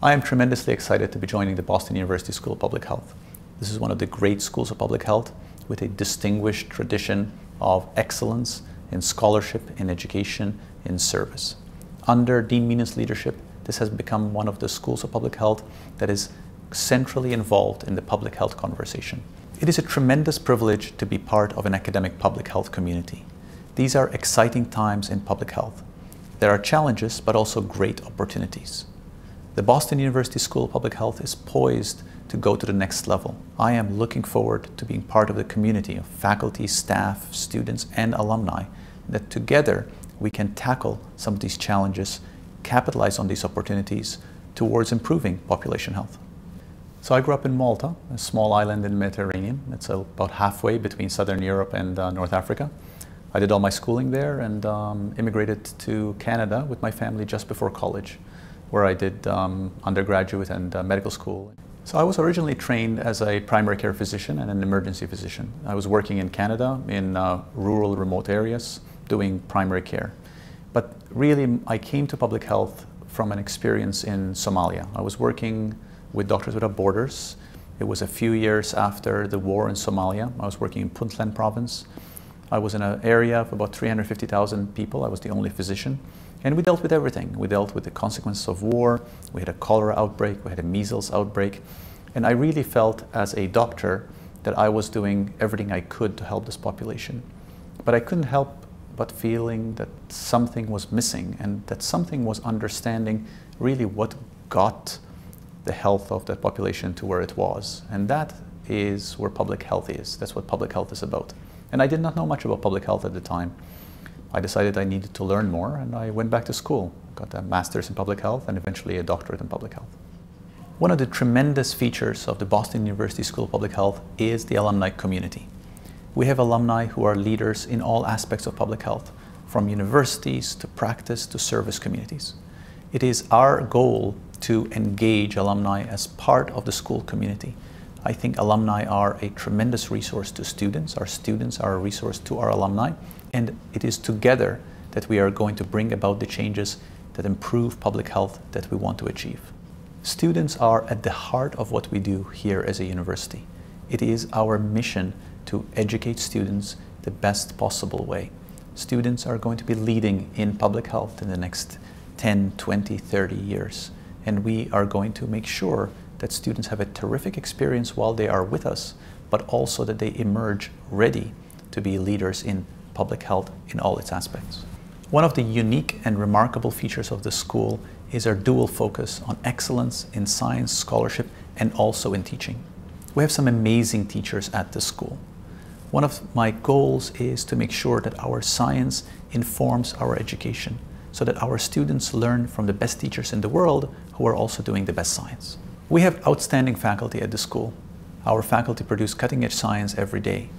I am tremendously excited to be joining the Boston University School of Public Health. This is one of the great schools of public health with a distinguished tradition of excellence in scholarship, in education, in service. Under Dean Meenan's leadership, this has become one of the schools of public health that is centrally involved in the public health conversation. It is a tremendous privilege to be part of an academic public health community. These are exciting times in public health. There are challenges, but also great opportunities. The Boston University School of Public Health is poised to go to the next level. I am looking forward to being part of the community of faculty, staff, students, and alumni that together we can tackle some of these challenges, capitalize on these opportunities towards improving population health. So I grew up in Malta, a small island in the Mediterranean. It's about halfway between Southern Europe and uh, North Africa. I did all my schooling there and um, immigrated to Canada with my family just before college where I did um, undergraduate and uh, medical school. So I was originally trained as a primary care physician and an emergency physician. I was working in Canada in uh, rural, remote areas doing primary care. But really, I came to public health from an experience in Somalia. I was working with Doctors Without Borders. It was a few years after the war in Somalia. I was working in Puntland province. I was in an area of about 350,000 people. I was the only physician. And we dealt with everything. We dealt with the consequences of war. We had a cholera outbreak. We had a measles outbreak. And I really felt as a doctor that I was doing everything I could to help this population. But I couldn't help but feeling that something was missing and that something was understanding really what got the health of that population to where it was. And that is where public health is. That's what public health is about. And I did not know much about public health at the time. I decided I needed to learn more and I went back to school, got a master's in public health and eventually a doctorate in public health. One of the tremendous features of the Boston University School of Public Health is the alumni community. We have alumni who are leaders in all aspects of public health, from universities to practice to service communities. It is our goal to engage alumni as part of the school community. I think alumni are a tremendous resource to students. Our students are a resource to our alumni. And it is together that we are going to bring about the changes that improve public health that we want to achieve. Students are at the heart of what we do here as a university. It is our mission to educate students the best possible way. Students are going to be leading in public health in the next 10, 20, 30 years. And we are going to make sure that students have a terrific experience while they are with us, but also that they emerge ready to be leaders in public health in all its aspects. One of the unique and remarkable features of the school is our dual focus on excellence in science, scholarship, and also in teaching. We have some amazing teachers at the school. One of my goals is to make sure that our science informs our education so that our students learn from the best teachers in the world who are also doing the best science. We have outstanding faculty at the school. Our faculty produce cutting edge science every day.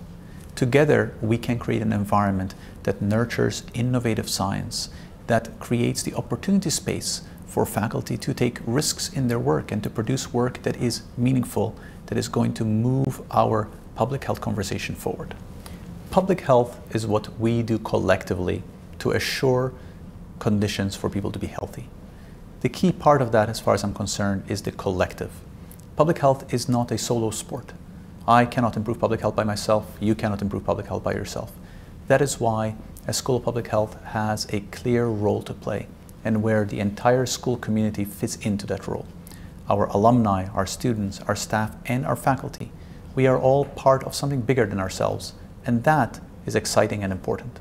Together, we can create an environment that nurtures innovative science, that creates the opportunity space for faculty to take risks in their work and to produce work that is meaningful, that is going to move our public health conversation forward. Public health is what we do collectively to assure conditions for people to be healthy. The key part of that, as far as I'm concerned, is the collective. Public health is not a solo sport. I cannot improve public health by myself. You cannot improve public health by yourself. That is why a School of Public Health has a clear role to play and where the entire school community fits into that role. Our alumni, our students, our staff, and our faculty, we are all part of something bigger than ourselves, and that is exciting and important.